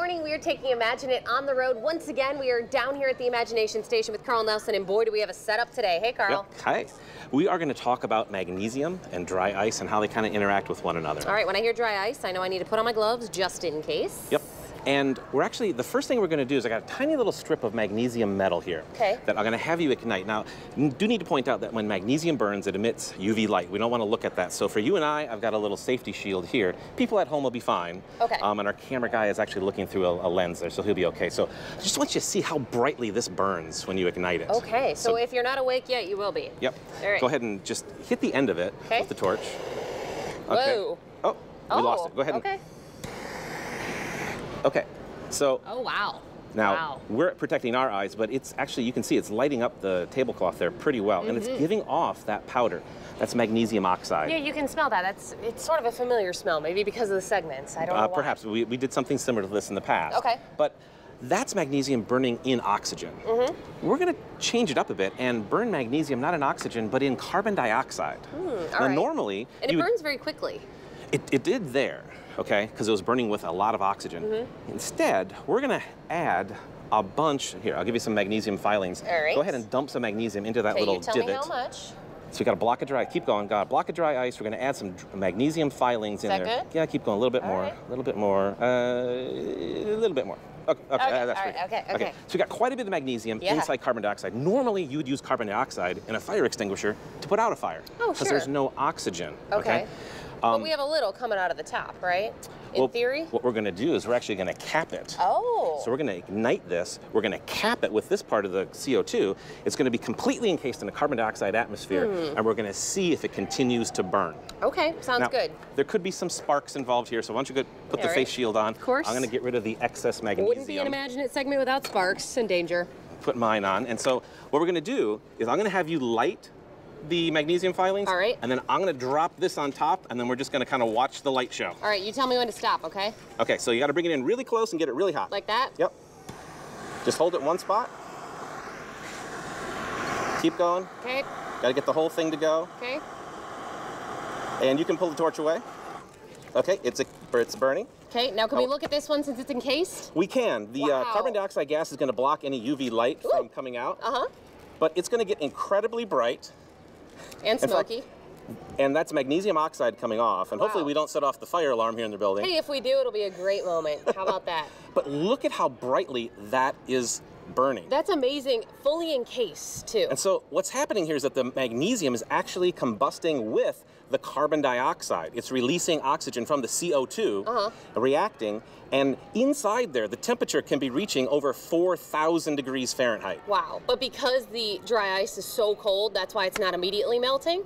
morning. We are taking Imagine It on the road. Once again, we are down here at the Imagination Station with Carl Nelson, and boy, do we have a setup today. Hey, Carl. Yep. Hi. We are going to talk about magnesium and dry ice and how they kind of interact with one another. All right, when I hear dry ice, I know I need to put on my gloves just in case. Yep. And we're actually, the first thing we're going to do is I got a tiny little strip of magnesium metal here Okay. that I'm going to have you ignite. Now, do need to point out that when magnesium burns, it emits UV light. We don't want to look at that. So for you and I, I've got a little safety shield here. People at home will be fine. Okay. Um, and our camera guy is actually looking through a, a lens there, so he'll be okay. So I just want you to see how brightly this burns when you ignite it. Okay, so, if you're not awake yet, you will be. Yep. All right. Go ahead and just hit the end of it Okay. with the torch. Okay. Whoa. Oh, we oh, lost it. Go ahead. And, okay. Okay, so Oh, wow. now Wow. we're protecting our eyes, but it's actually you can see it's lighting up the tablecloth there pretty well, and it's Mm-hmm. giving off that powder. That's magnesium oxide. Yeah, you can smell that. That's it's sort of a familiar smell, maybe because of the segments. I don't know Uh, why. perhaps we, we did something similar to this in the past. Okay. But that's magnesium burning in oxygen. Mm-hmm. We're going to change it up a bit and burn magnesium not in oxygen, but in carbon dioxide. now, Hmm, right. normally, And it you would- burns very quickly. It, it did there, okay, because it was burning with a lot of oxygen. Mm-hmm. Instead, we're gonna add a bunch, here, I'll give you some magnesium filings. All right. Go ahead and dump some magnesium into that Okay, little you tell divot. me how much. So we got a block of dry, keep going, got a block of dry ice. We're gonna add some magnesium filings in that there. good? Yeah, keep going, a little bit All more, right. a little bit more, uh, a little bit more. Okay, okay, Okay, uh, that's all right, great. okay, okay. So we got quite a bit of magnesium Yeah. inside carbon dioxide. Normally, you would use carbon dioxide in a fire extinguisher to put out a fire. Oh, Because there's no oxygen. Okay. Um, but we have a little coming out of the top, right? In well, theory. What we're gonna do is we're actually gonna cap it. Oh. So we're going to ignite this. We're going to cap it with this part of the CO2. It's going to be completely encased in a carbon dioxide atmosphere, Hmm. and we're going to see if it continues to burn. okay, sounds now, good. There could be some sparks involved here, so why don't you go put the right. face shield on? Of course. I'm going to get rid of the excess magnesium. Wouldn't be an Imagine It segment without sparks and danger. Put mine on. And so what we're going to do is I'm going to have you light the magnesium filings. All right. And then I'm going to drop this on top, and then we're just going to kind of watch the light show. All right, you tell me when to stop, okay? Okay, so you got to bring it in really close and get it really hot. Like that? Yep. Just hold it one spot. Keep going. Okay, Got to get the whole thing to go. okay. And you can pull the torch away. Okay, it's a, it's burning. Okay, now can we Oh. look at this one since it's encased? We can. The Wow. uh, carbon dioxide gas is going to block any UV light from coming out, Uh-huh. but it's going to get incredibly bright, And smoky. and that's magnesium oxide coming off. And hopefully we don't set off the fire alarm here in the building. Hey, if we do, it'll be a great moment. How about that? But look at how brightly that is burning. That's amazing. Fully encased, too. And so what's happening here is that the magnesium is actually combusting with the carbon dioxide. It's releasing oxygen from the CO2, Uh-huh. reacting, and inside there, the temperature can be reaching over 4,000 degrees Fahrenheit. Wow. But because the dry ice is so cold, that's why it's not immediately melting?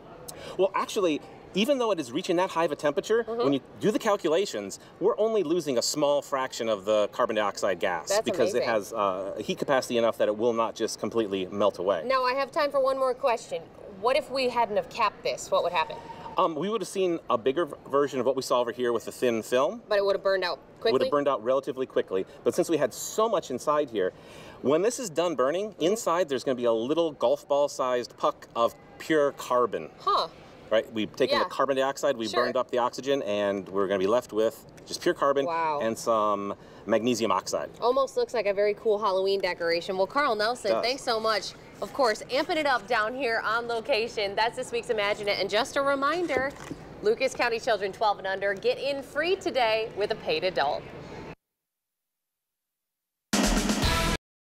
Well, actually, even though it is reaching that high of a temperature, Mm-hmm. when you do the calculations, we're only losing a small fraction of the carbon dioxide gas That's because amazing. it has uh, heat capacity enough that it will not just completely melt away. Now, I have time for one more question. What if we hadn't have capped this? What would happen? Um, we would have seen a bigger version of what we saw over here with the thin film. But it would have burned out quickly? would have burned out relatively quickly. But since we had so much inside here, when this is done burning, inside there's going to be a little golf ball sized puck of pure carbon. Huh. Right? We've taken Yeah. the carbon dioxide, we Sure. burned up the oxygen, and we're going to be left with just pure carbon Wow. and some magnesium oxide. Almost looks like a very cool Halloween decoration. Well, Carl Nelson, thanks so much. Of course, amping it up down here on location. That's this week's Imagine It. And just a reminder, Lucas County children 12 and under get in free today with a paid adult.